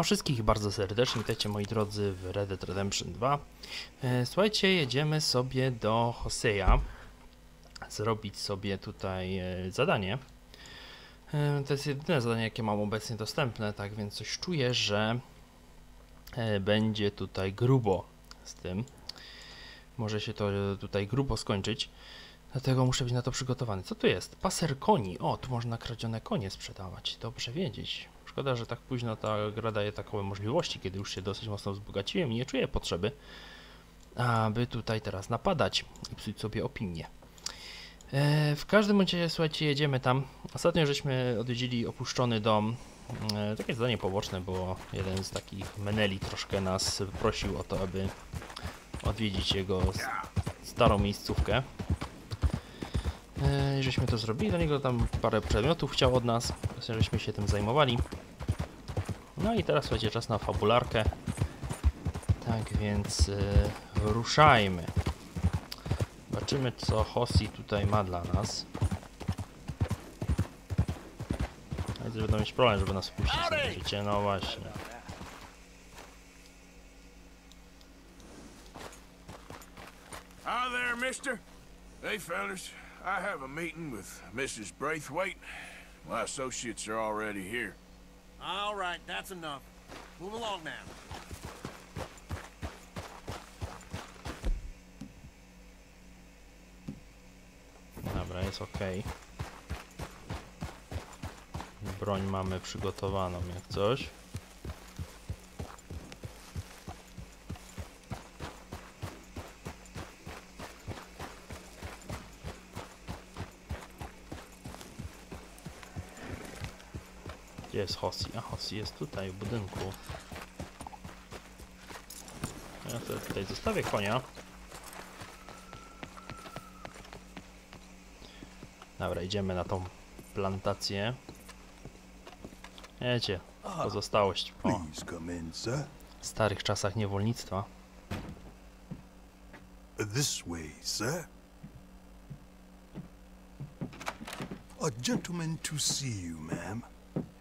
Witam wszystkich bardzo serdecznie, witajcie moi drodzy w Red Dead Redemption 2. E, Słuchajcie, jedziemy sobie do Hoseja zrobić sobie tutaj e, zadanie. E, To jest jedyne zadanie, jakie mam obecnie dostępne, tak więc coś czuję, że będzie tutaj grubo z tym. Może się to tutaj grubo skończyć, dlatego muszę być na to przygotowany. Co tu jest? Paser koni. O, tu można kradzione konie sprzedawać. Dobrze wiedzieć. Szkoda, że tak późno ta gra daje takowe możliwości, kiedy już się dosyć mocno wzbogaciłem i nie czuję potrzeby, aby tutaj teraz napadać i psuć sobie opinię. E, w każdym razie, słuchajcie, jedziemy tam. Ostatnio żeśmy odwiedzili opuszczony dom. E, takie zadanie poboczne było. Jeden z takich meneli troszkę nas prosił o to, aby odwiedzić jego starą miejscówkę. E, żeśmy to zrobili, do niego tam parę przedmiotów chciał od nas, żeśmy się tym zajmowali. No i teraz słuchajcie, czas na fabularkę. Tak więc e, ruszajmy. Zobaczymy co Hossi tutaj ma dla nas. Ale będą mieć problem, żeby nas wpuścić na życie, no właśnie. Hi there, mister. Hey, fellas. I have a meeting with Mrs. Braithwaite. My associates are already here. All right, that's enough. Move along now. Dobra, jest ok. Broń mamy przygotowaną jak coś. Gdzie jest Hossi? A Hossi jest tutaj w budynku. Ja sobie tutaj zostawię konia. Dobra, idziemy na tą plantację. Wiecie, pozostałość po starych czasach niewolnictwa. This way, sir. A gentleman to see you, ma'am.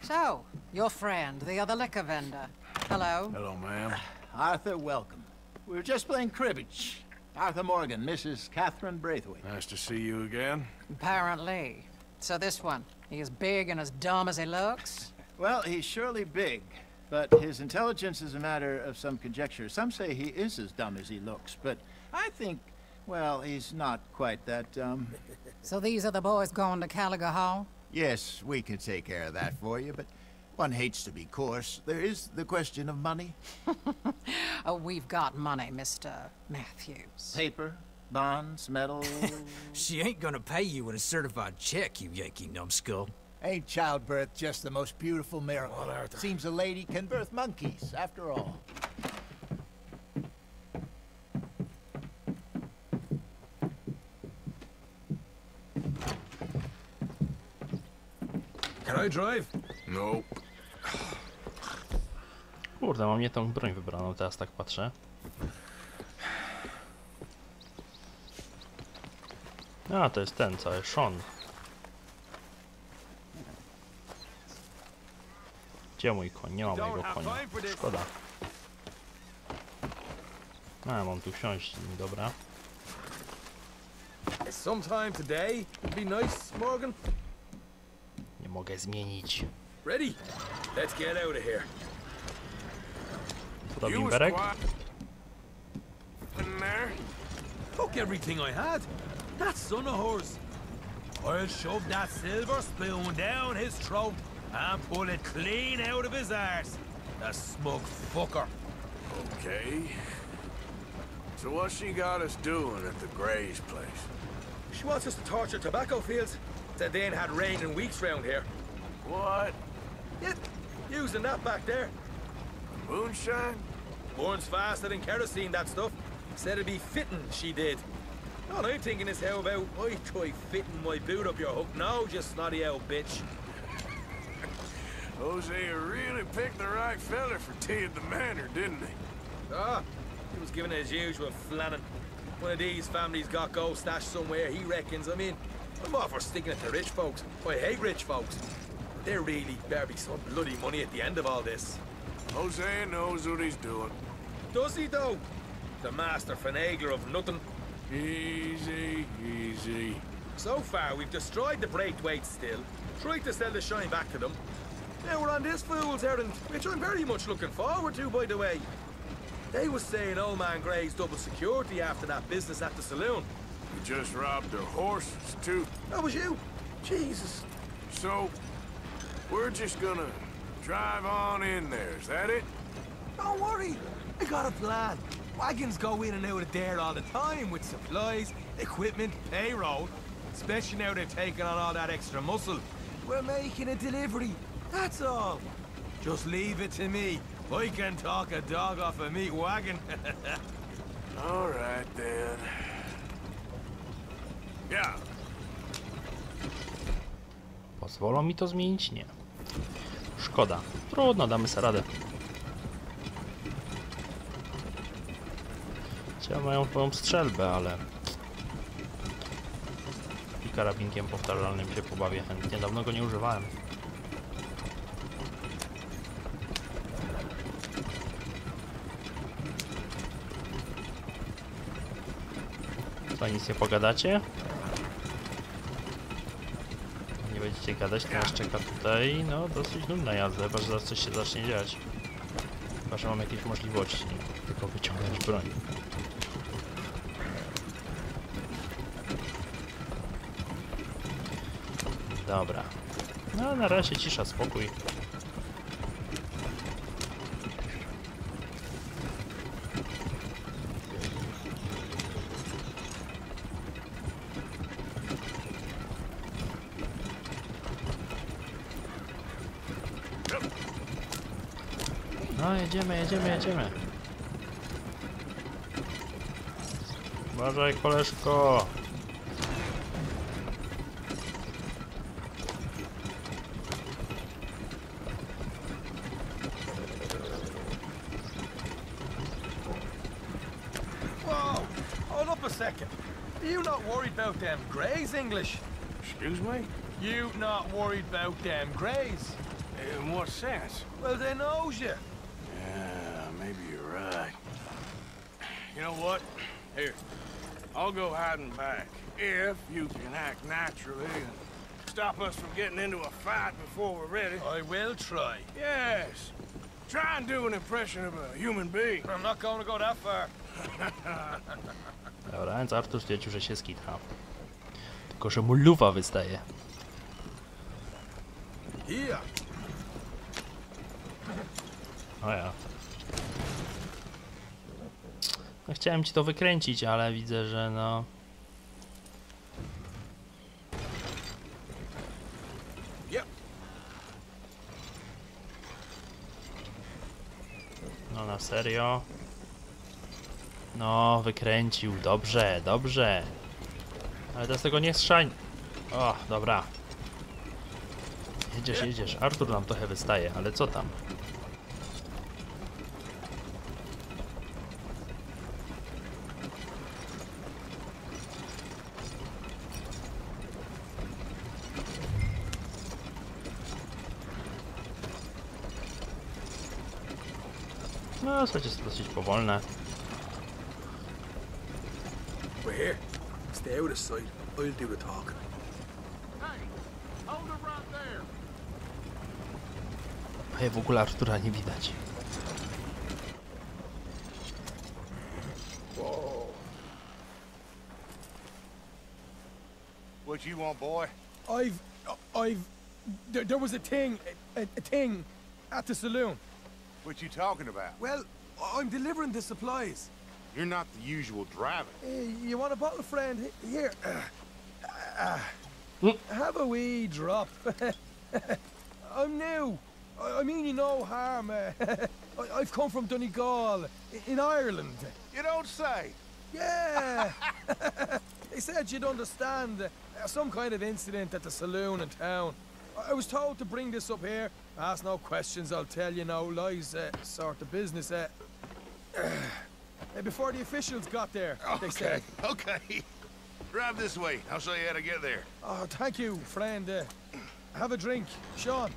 So, your friend, the other liquor vendor. Hello. Hello, ma'am. Arthur, welcome. We were just playing cribbage. Arthur Morgan, Mrs. Catherine Braithwaite. Nice to see you again. Apparently. So this one, he is big and as dumb as he looks? Well, he's surely big, but his intelligence is a matter of some conjecture. Some say he is as dumb as he looks, but I think, well, he's not quite that dumb. So these are the boys going to Caliga Hall? Yes, we can take care of that for you, but one hates to be coarse. There is the question of money. Oh, we've got money, Mr. Matthews. Paper, bonds, metal. She ain't gonna pay you with a certified check, you Yankee numbskull. Ain't childbirth just the most beautiful miracle? Seems a lady can birth monkeys, after all. Can I drive? No. Kurde, mam nie tą broń wybraną, teraz tak patrzę. A, to jest ten cały, Sean. Gdzie mój koń? Nie ma mojego konia. Szkoda. A, mam tu wsiąść, dobra. Sometime today would be nice, Morgan. Nie mogę zmienić. Ready? Let's get out of here. Co robi You was Berek? quiet. Took everything I had. That son of hers. I'll shove that silver spoon down his throat and pull it clean out of his arse. The smug fucker. Okay. So what's she got us doing at the Gray's place? She wants us to torture tobacco fields. Said they ain't had rain in weeks round here. What? Yep, using that back there. Moonshine? Burns faster than kerosene, that stuff. Said it'd be fitting, she did. All I'm thinking is how about I try fitting my boot up your hook now, just snotty old bitch. Hosea really picked the right fella for tea at the manor, didn't he? Ah, he was giving it his usual flannin. One of these families got gold stashed somewhere, he reckons. I mean, I'm all for sticking it to rich folks. I hate rich folks. There really better be some bloody money at the end of all this. Jose knows what he's doing. Does he, though? The master finagler of nothing. Easy, easy. So far, we've destroyed the Braithwaite still, tried to sell the shine back to them. Now we're on this fool's errand, which I'm very much looking forward to, by the way. They was saying old man Gray's double security after that business at the saloon. We just robbed their horses, too. That was you? Jesus. So, we're just gonna drive on in there, is that it? Don't worry, I got a plan. Wagons go in and out of there all the time with supplies, equipment, payroll. Especially now they've taken on all that extra muscle. We're making a delivery, that's all. Just leave it to me. I can talk a dog off a meat wagon. All right, then. Pozwolą mi to zmienić? Nie. Szkoda. Trudno, damy sobie radę. Chciałem mają twoją strzelbę, ale... I karabinkiem powtarzalnym się pobawię chętnie. Dawno go nie używałem. Co, nic nie pogadacie? Nie będziecie gadać, to nas czeka tutaj, no, dosyć nudna jazda, chyba że zaraz coś się zacznie dziać. Chyba, że mam jakieś możliwości, tylko wyciągnąć broń. Dobra. No, na razie cisza, spokój. No, jedziemy, jedziemy, jedziemy. Uważaj, koleżko. Whoa! Hold up a second. Are you not worried about them Greys, English? excuse me? You not worried about them Greys? In what sense? Well, they knows you. Yeah, maybe you're right. You know what? Here, I'll go hiding back. If you can act naturally and stop us from getting into a fight before we're ready. I will try. Yes. Try and do an impression of a human being. I'm not going to go that far. Dobra, więc Artur stwierdził, że się skitra. Tylko, że mu lufa wystaje. Here. O ja. No, chciałem ci to wykręcić, ale widzę, że no... No na serio? No, wykręcił. Dobrze, dobrze. Ale teraz tego nie strzań. O, dobra. Jedziesz, jedziesz. Artur nam trochę wystaje, ale co tam? No, słuchajcie, jest dosyć powolne. We're here. Stay out of sight. I'll do the talking. Ej, w ogóle Artura nie widać. What you want, boy? I've, I've, there, there was a thing, a, a thing, at the saloon. What you talking about? Well, I'm delivering the supplies. You're not the usual driver. Uh, you want a bottle, friend? Here. Uh, Mm. have a wee drop. I'm new. I, I mean you no harm. Uh, I, I've come from Donegal, in Ireland. You don't say. Yeah. they said you'd understand. Uh, some kind of incident at the saloon in town. I, I was told to bring this up here. Ask no questions, I'll tell you no lies. Uh, sort of business. Uh, uh, before the officials got there, they said. okay. Drive this way. I'll show you how to get there. Oh, thank you, friend. Uh, have a drink, Sean.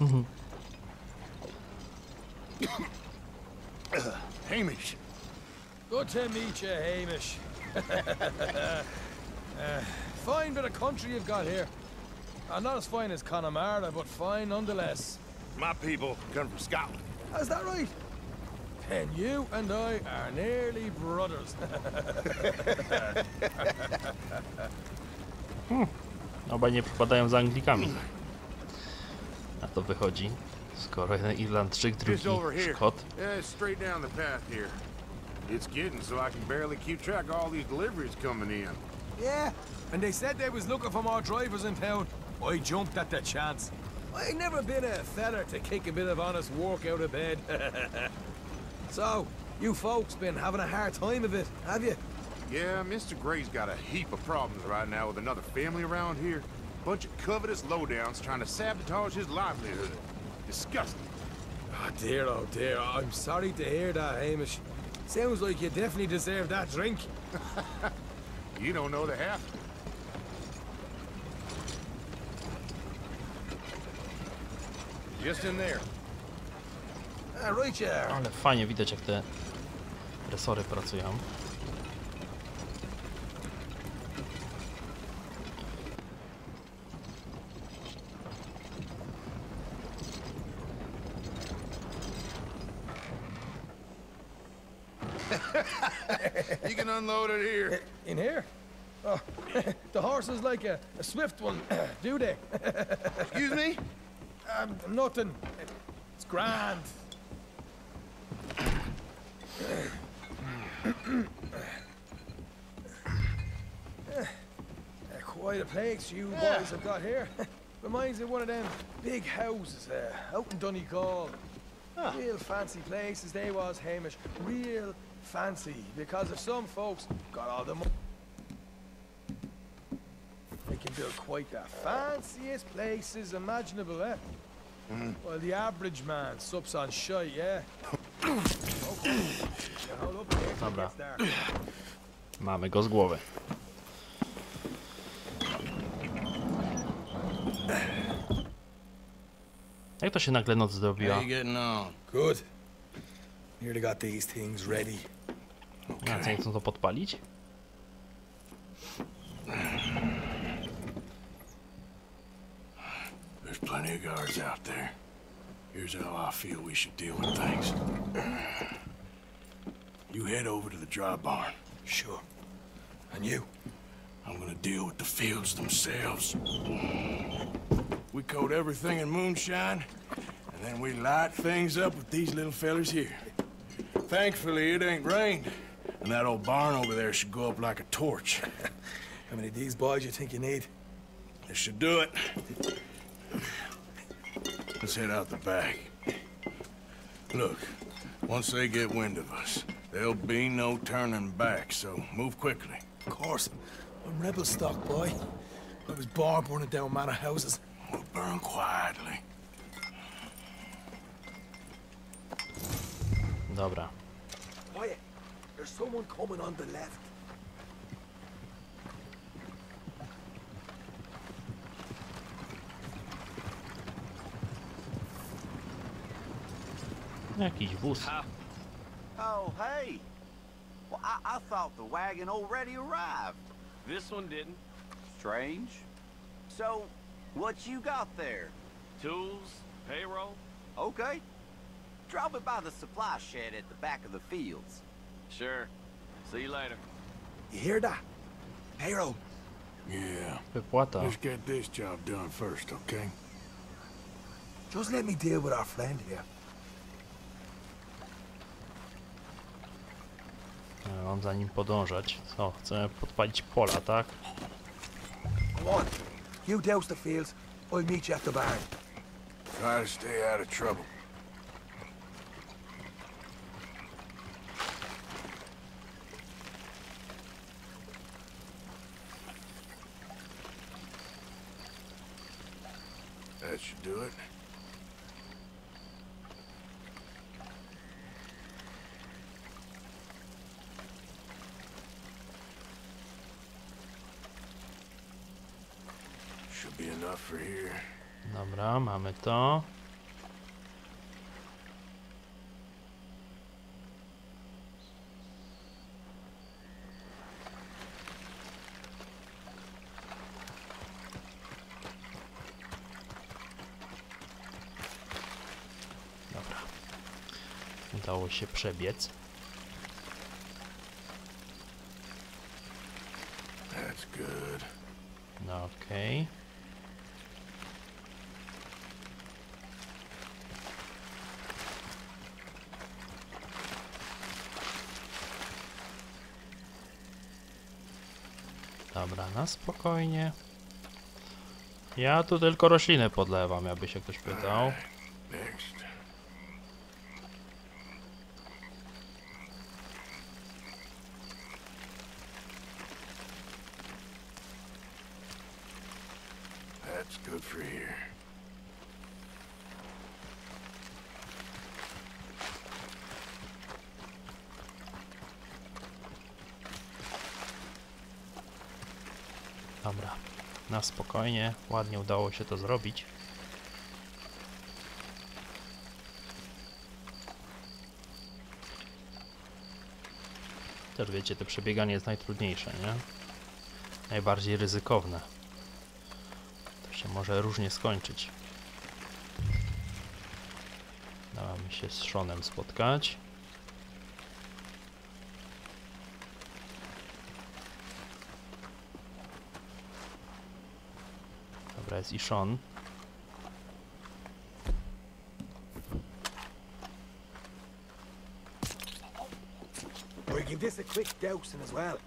Hamish. Good to meet you, Hamish. uh, fine bit of country you've got here. Uh, not as fine as Connemara, but fine nonetheless. My people come from Scotland. Is that right? And you and I are nearly brothers. Hmm. Obaj nie przepadają za Anglikami. A to wychodzi, skoro jeden Irlandczyk, over drugi here. Szkot. Yeah, straight down the path here. It's getting so I can barely keep track of all these deliveries coming in. yeah, and they said they was looking for more drivers in town. I jumped at the chance. I never been a feller to kick a bit of honest work out of bed. so, you folks been having a hard time of it, have you? Yeah, Mr. Gray's got a heap of problems right now with another family around here. Bunch of covetous lowdowns trying to sabotage his livelihood. Disgusting. Oh dear, oh dear. I'm sorry to hear that, Hamish. Sounds like you definitely deserve that drink. You don't know the half. Just in there. Ah, right, yeah. Ale fajnie widać jak te resory pracują. You can unload it here. In here? Oh, the horse is like a, a swift one, do they? Excuse me? Um, nothing. It's grand. Uh, Quite a place you boys have got here. Reminds me of one of them big houses uh, out in Donegal. Real fancy places they was, Hamish. Real fancy. Because if some folks got all the money, they can build quite the fanciest places imaginable, eh? Well, the average man sups on shite, yeah? Dobra. Mamy go z głowy. Jak to się nagle noc zrobiła? Good. Nearly got these things ready. Ja co, chcą to podpalić? Plenty of guards out there. Here's how I feel we should deal with things. You head over to the dry barn. Sure. And you? I'm gonna deal with the fields themselves. We coat everything in moonshine, and then we light things up with these little fellers here. Thankfully, it ain't rained, and that old barn over there should go up like a torch. How many of these boys you think you need? This should do it. Let's head out the back. Look, once they get wind of us, there'll be no turning back, so move quickly. Of course. I'm rebel stock, boy. I was born burning down manor houses. We'll burn quietly. Dobra. Quiet. There's someone coming on the left. Jakiś wóz. Oh, hey. Well, I, I thought the wagon already arrived. This one didn't. Strange. So, what you got there? Tools, payroll. Okay. Drop it by the supply shed at the back of the fields. Sure. See you later. You hear that? Payroll. Yeah. Wypłata. Let's get this job done first, okay? Just let me deal with our friend here. Mam za nim podążać. Co? Chcę podpalić pola, tak? Come on. You douse the fields. I'll meet you at the barn. Try to stay out of trouble. That should do it. Dobra, mamy to. Dobra. Udało się przebiec. Dobra, na spokojnie. Ja tu tylko rośliny podlewam, jakby się ktoś pytał. Next. That's good for here. Dobra, na ładnie udało się to zrobić. Też wiecie, to przebieganie jest najtrudniejsze, nie? Najbardziej ryzykowne. To się może różnie skończyć. Damy się z Seanem spotkać. Dobra, jest i Sean. We give this a quick dousing as well.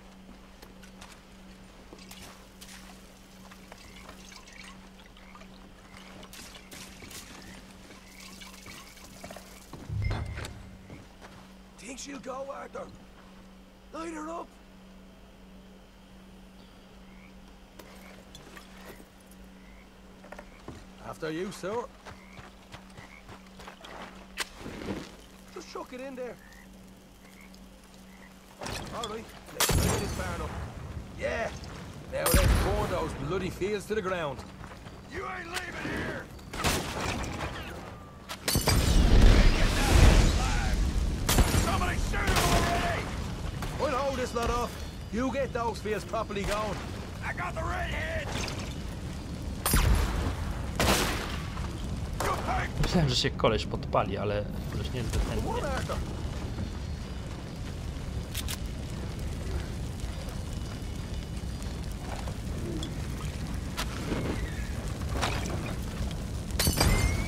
Think she'll go, Arthur? Light her up. After you, sir. Just chuck it in there. All right, let's clear this barn up. Yeah. Now let's burn those bloody fields to the ground. You ain't leaving here! Shoot him already! I'll hold this lot off. You get those fields properly going. I got the redhead! You Myślałem, że się koleś podpali, ale coś niezbyt chętnie.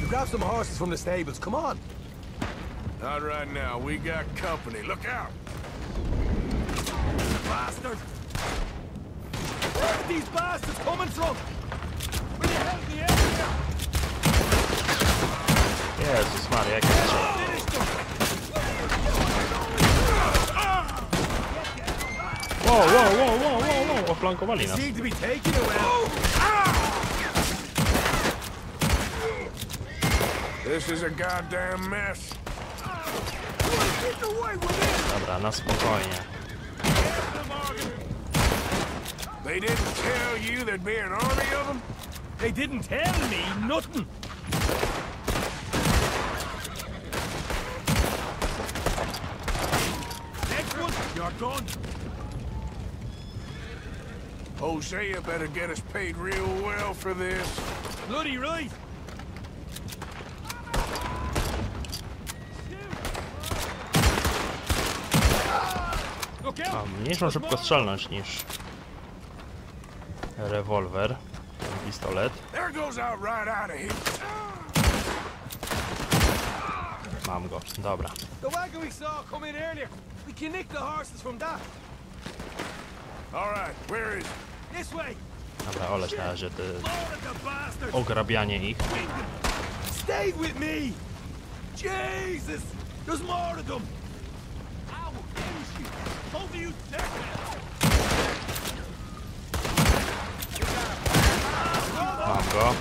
Grab some horses from the stables. Come on. Not right now. We got company. Look out! Bastard! Where are these bastards coming from? Yeah, it's a smiley. I Whoa, whoa, whoa, whoa, whoa, whoa! Vad flankar var Lina? This is a goddamn mess. Dobra, na spokojnie. They didn't tell you there'd be an army of them? They didn't tell me nothing. Done. Hosea better get us paid real well for this. Bloody right. Mniejszą szybkostrzelność niż rewolwer, pistolet. Mam go, dobra. The wagon we saw come in earlier. We can nick the horses from that. All right, where is it? This way. Dobra, oleć na razie bastards. ograbianie ich. Stay with me! Jesus! There's more of them! I will finish you! Both of you dead Mam go.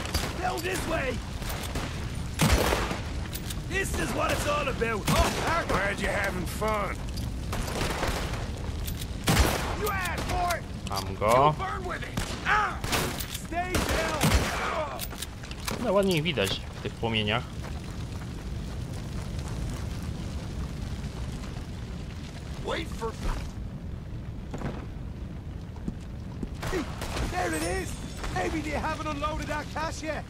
Go this is what it's all about! Oh, Arthur! Glad you're having fun. You asked for it! Mam go. Burn with it! Ah! Stay down! No ładnie ich widać w tych płomieniach. Wait for... There it is! Maybe they haven't unloaded that cash yet!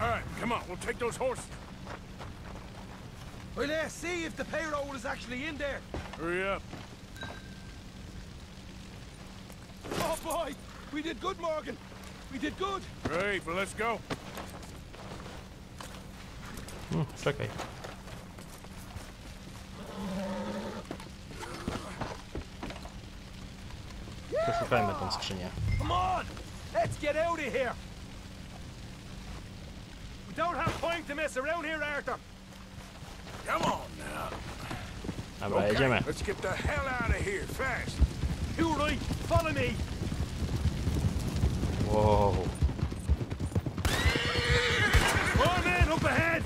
All right, come on, we'll take those horses. Well, let's see if the payroll is actually in there. Hurry up. Oh, boy! We did good, Morgan. We did good. Great, but let's go. Hmm, czekaj. Przeszukajmy tą skrzynię. Come on! Let's get out of here! We don't have time to mess around here, Arthur. Come on now. Dobra, jedziemy. let's get the hell out of here fast. You right, follow me. Wow. More men up ahead.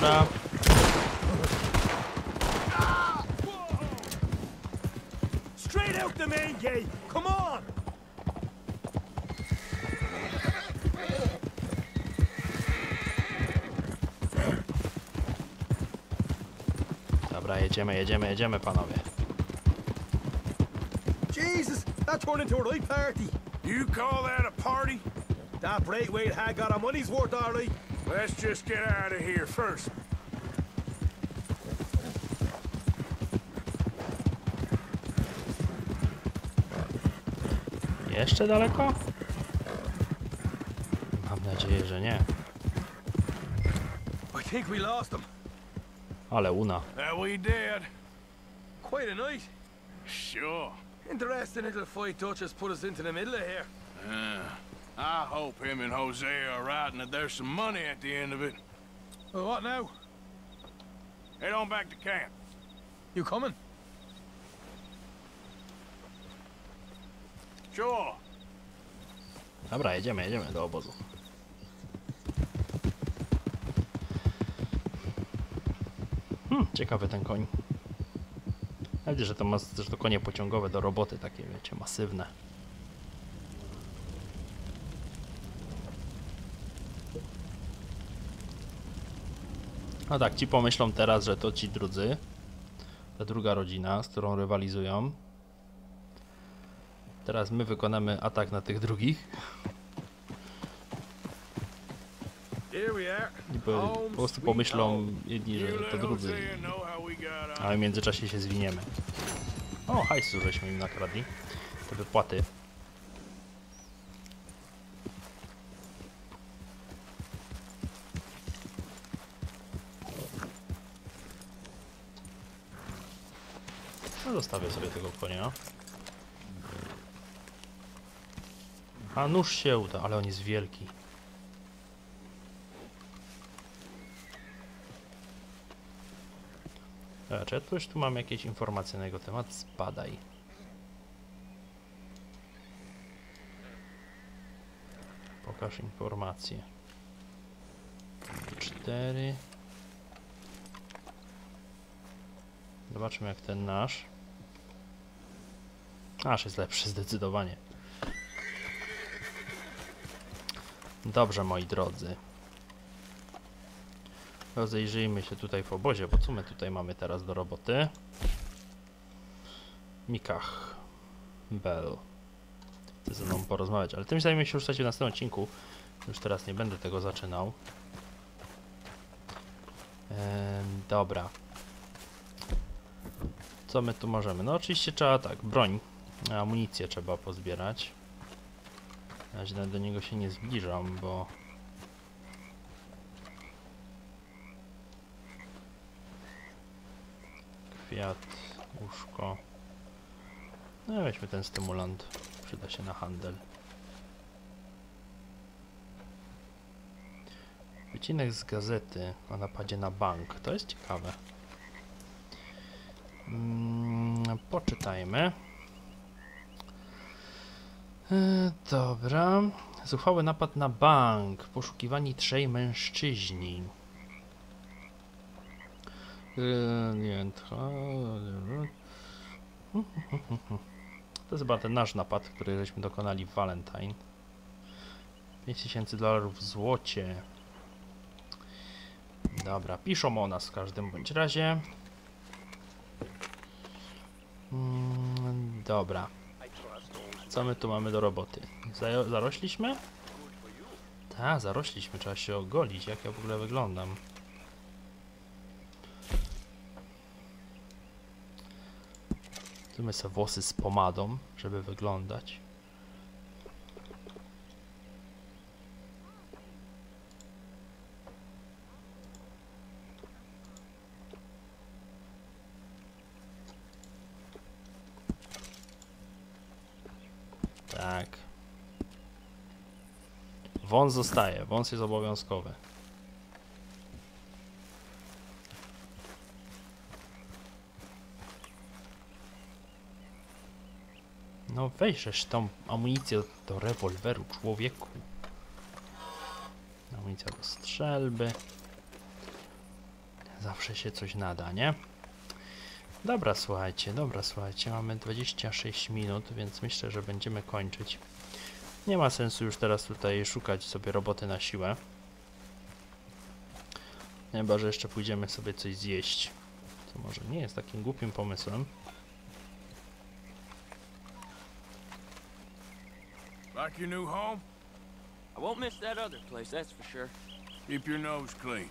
Dobra. Out the main gate. Come on. Dobra, jedziemy, jedziemy, jedziemy, panowie. Jesus, that turned into a right party. You call that a party? That Braithwaite had got our money's worth, all right. Let's just get out of here first. Jeszcze daleko? Mam nadzieję, że nie. I think we lost them. Ale una. That we did. Quite a night. Sure. Interesting little fight Dutch has put us into the middle of here. I hope him and Jose are right and that there's some money at the end of it. Well, what now? Head on back to camp. You coming? Sure. Dobra, jedziemy, jedziemy do obozu. Hmm, ciekawy ten koń. Widzę, że to, ma, że to konie pociągowe do roboty, takie wiecie, masywne. A tak, ci pomyślą teraz, że to ci drudzy. Ta druga rodzina, z którą rywalizują. Teraz my wykonamy atak na tych drugich. I po, prostu pomyślą jedni, że to drudzy. A w międzyczasie się zwiniemy. O, hajsu żeśmy im nakradli. Te wypłaty. No zostawię sobie tego konia. A nóż się uda, ale on jest wielki. Czy tu już tu mam jakieś informacje na jego temat? Spadaj. Pokaż informacje. Cztery. Zobaczmy jak ten nasz. Nasz jest lepszy zdecydowanie. Dobrze moi drodzy. Rozejrzyjmy się tutaj w obozie, bo co my tutaj mamy teraz do roboty? Mikach. Bell. Chce ze mną porozmawiać, ale tym zajmie się już w następnym odcinku. Już teraz nie będę tego zaczynał. Ehm, dobra. Co my tu możemy? No oczywiście trzeba tak, broń. Amunicję trzeba pozbierać. Na razie do niego się nie zbliżam, bo... Kwiat, łóżko. No weźmy ten stymulant. Przyda się na handel. Wycinek z gazety o napadzie na bank. To jest ciekawe. Mm, poczytajmy. E, dobra. Zuchwały napad na bank. Poszukiwani trzej mężczyźni. E, nie, To jest chyba ten nasz napad, który żeśmy dokonali w Valentine. 5000 dolarów w złocie. Dobra, piszą o nas w każdym bądź razie. Mm, dobra. Co my tu mamy do roboty? Zarośliśmy? Tak, zarośliśmy, trzeba się ogolić, jak ja w ogóle wyglądam. Zróbmy sobie włosy z pomadą, żeby wyglądać. Tak. Wąs zostaje, wąs jest obowiązkowy. No weź tą amunicję do rewolweru, człowieku. Amunicja do strzelby. Zawsze się coś nada, nie? Dobra, słuchajcie, dobra, słuchajcie, mamy 26 minut, więc myślę, że będziemy kończyć. Nie ma sensu już teraz tutaj szukać sobie roboty na siłę. Chyba, że jeszcze pójdziemy sobie coś zjeść. Co może nie jest takim głupim pomysłem. Like your new home? I won't miss that other place, that's for sure. Keep your nose clean.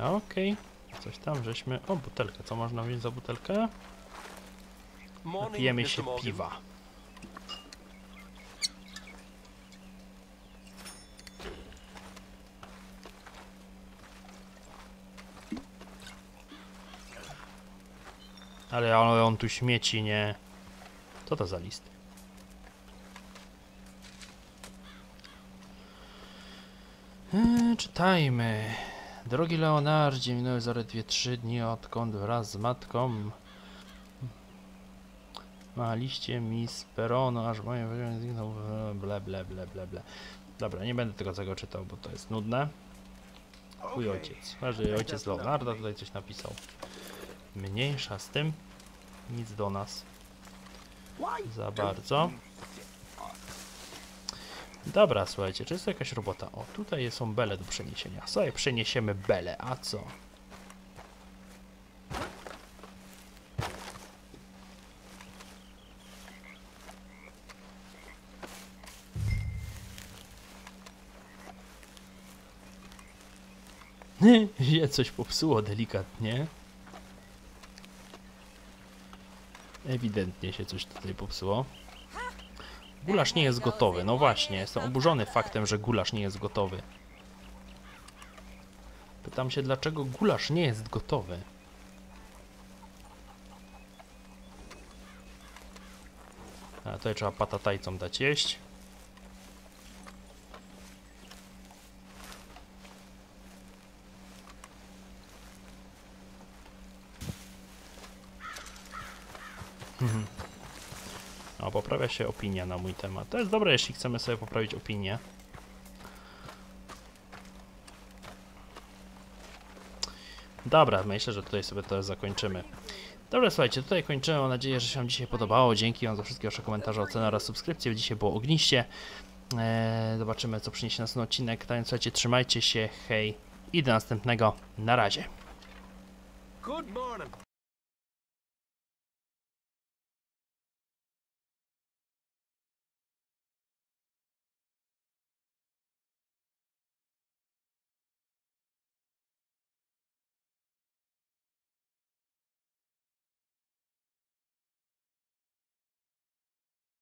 Okej, coś tam żeśmy... O, butelkę, co można wziąć za butelkę? Napijemy się piwa. Ale ale on tu śmieci, nie? Co to za list? Eee, czytajmy. Drogi Leonardzie, minęły zaledwie trzy dni odkąd wraz z matką maliście mi z peronu, aż moje wygląd zginął w- ble ble ble ble ble. Dobra, nie będę tego tego czytał, bo to jest nudne. Chuj ojciec. Każdy ojciec Leonarda tutaj coś napisał. Mniejsza z tym. Nic do nas. Za bardzo. Dobra, słuchajcie, czy jest jakaś robota? O, tutaj są bele do przeniesienia. Sobie przeniesiemy bele, a co? się coś popsuło delikatnie. Ewidentnie się coś tutaj popsuło. Gulasz nie jest gotowy. No właśnie, jestem oburzony faktem, że gulasz nie jest gotowy. Pytam się, dlaczego gulasz nie jest gotowy. A tutaj trzeba patatajcom dać jeść. O, poprawia się opinia na mój temat. To jest dobre, jeśli chcemy sobie poprawić opinię. Dobra, myślę, że tutaj sobie to zakończymy. Dobra, słuchajcie, tutaj kończymy. Mam nadzieję, że się Wam dzisiaj podobało. Dzięki Wam za wszystkie Wasze komentarze, oceny oraz subskrypcje. Dzisiaj było ogniście. Eee, zobaczymy, co przyniesie następny odcinek. Tak więc słuchajcie, trzymajcie się, hej i do następnego. Na razie.